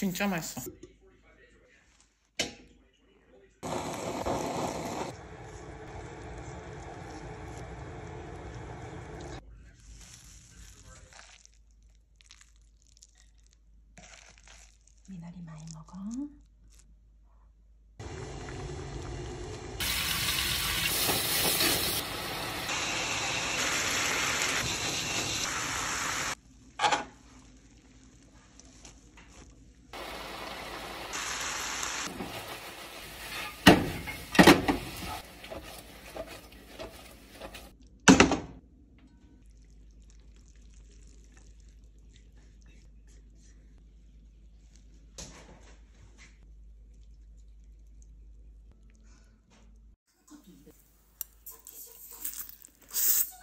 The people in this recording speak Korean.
진짜 맛있어. 미나리 많이 먹어.